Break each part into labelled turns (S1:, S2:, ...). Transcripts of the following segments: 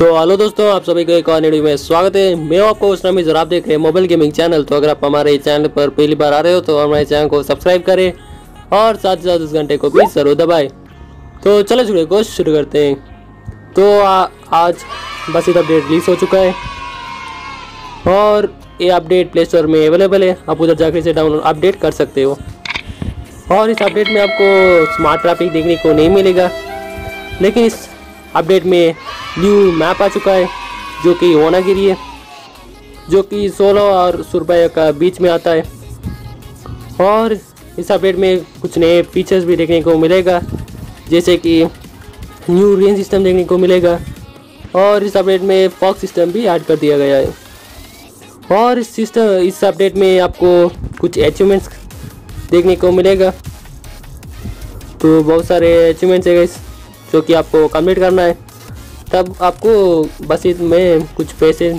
S1: तो हेलो दोस्तों आप सभी को एक और वीडियो में स्वागत है। मैं आपको उस और आप देख रहे हैं मोबाइल गेमिंग चैनल तो अगर आप हमारे चैनल पर पहली बार आ रहे हो तो हमारे चैनल को सब्सक्राइब करें और साथ ही साथ उस घंटे को भी ज़रूर दबाएँ। तो चलो जुड़े को शुरू करते हैं। तो आ, आज बस इस अपडेट रिलीज़ हो चुका है और ये अपडेट प्ले स्टोर में अवेलेबल है। आप उधर जाकर इसे डाउनलोड अपडेट कर सकते हो। और इस अपडेट में आपको स्मार्ट ट्रैफ़िक देखने को नहीं मिलेगा। लेकिन इस अपडेट में न्यू मैप आ चुका है, जो कि ओनागिरी है, जो कि 16 और सुरबाया का बीच में आता है। और इस अपडेट में कुछ नए फीचर्स भी देखने को मिलेगा, जैसे कि न्यू रेंज सिस्टम देखने को मिलेगा, और इस अपडेट में फॉक सिस्टम भी ऐड कर दिया गया है। और इस सिस्टम इस अपडेट में आपको कुछ अचीवमेंट्स देखने को मिलेगा। तो बहुत सारे अचीवमेंट्स है जो कि आपको कंप्लीट करना है, तब आपको बस इसमें कुछ पैसे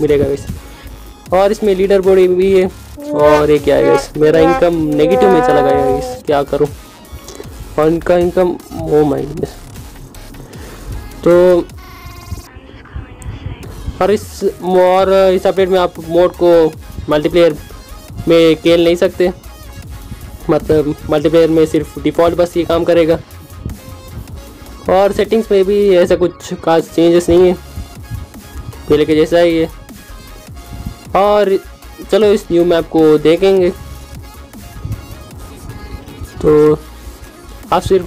S1: मिलेगा वैसे। और इसमें लीडर बॉडी भी है, और ये क्या है मेरा इनकम नेगेटिव में चला गया गैस क्या करूँ? और इनका इनकम माय गॉडनेस तो और इस और इस अपडेट में आप मोड को मल्टीप्लेयर में खेल नहीं सकते। मतलब मल्टीप्लेयर में सिर्फ़ डिफ़ॉल्ट बस ये काम करेगा। और सेटिंग्स में भी ऐसा कुछ खास चेंजेस नहीं है। पहले के जैसा ही है। और चलो इस न्यू मैप को देखेंगे। तो आप सिर्फ़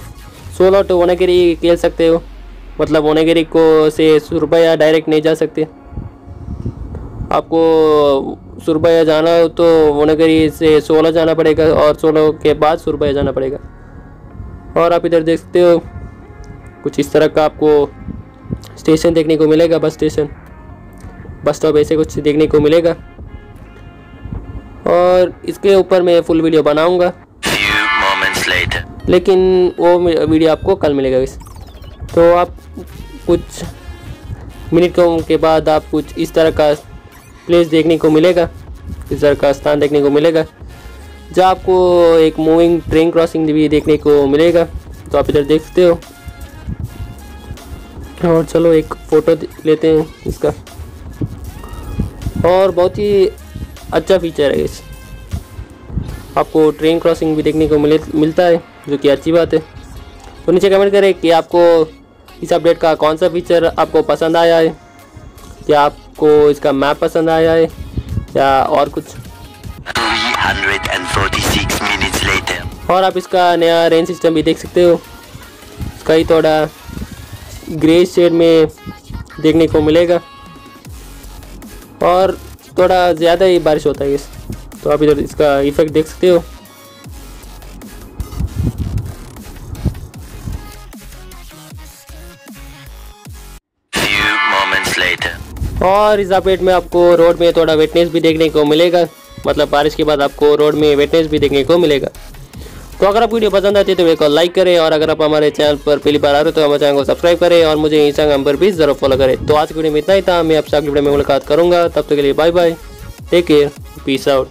S1: सोलह टू वनागिरी खेल सकते हो। मतलब वनागिरी को से सुरबया डायरेक्ट नहीं जा सकते। आपको सुरबया जाना हो तो वनागिरी से सोलह जाना पड़ेगा और सोलह के बाद सुरबया जाना पड़ेगा। और आप इधर देख सकते हो कुछ इस तरह का आपको स्टेशन देखने को मिलेगा बस स्टेशन बस स्टॉप ऐसे कुछ देखने को मिलेगा. और इसके ऊपर मैं फुल वीडियो बनाऊँगा. लेकिन वो वीडियो आपको कल मिलेगा इस. तो आप कुछ मिनटों के बाद आप कुछ इस तरह का प्लेस देखने को मिलेगा. इस तरह का स्थान देखने को मिलेगा. जहाँ आपको एक मूविंग ट्रेन क्रॉसिंग भी देखने को मिलेगा. तो आप इधर देखते हो. और चलो एक फ़ोटो लेते हैं इसका। और बहुत ही अच्छा फीचर है इस आपको ट्रेन क्रॉसिंग भी देखने को मिले मिलता है जो कि अच्छी बात है। तो नीचे कमेंट करें कि आपको इस अपडेट का कौन सा फीचर आपको पसंद आया है। क्या आपको इसका मैप पसंद आया है या और कुछ?
S2: 346
S1: और आप इसका नया रेंज सिस्टम भी देख सकते हो। इसका ही थोड़ा ग्रे शेड में देखने को मिलेगा। और थोड़ा ज़्यादा ही बारिश होता है इस। तो आप इधर इसका इफ़ेक्ट देख सकते हो. और इस अपडेट में आपको रोड में थोड़ा वेटनेस भी देखने को मिलेगा। मतलब बारिश के बाद आपको रोड में वेटनेस भी देखने को मिलेगा। तो अगर आप वीडियो पसंद आती है तो वीडियो को लाइक करें और अगर आप हमारे चैनल पर पहली बार आ रहे हो तो हमारे चैनल को सब्सक्राइब करें और मुझे इंस्टाग्राम पर भी ज़रूर फॉलो करें। तो आज की वीडियो में इतना ही था। मैं आपसे अगली वीडियो में मुलाकात करूँगा। तब तक के लिए bye bye take care peace out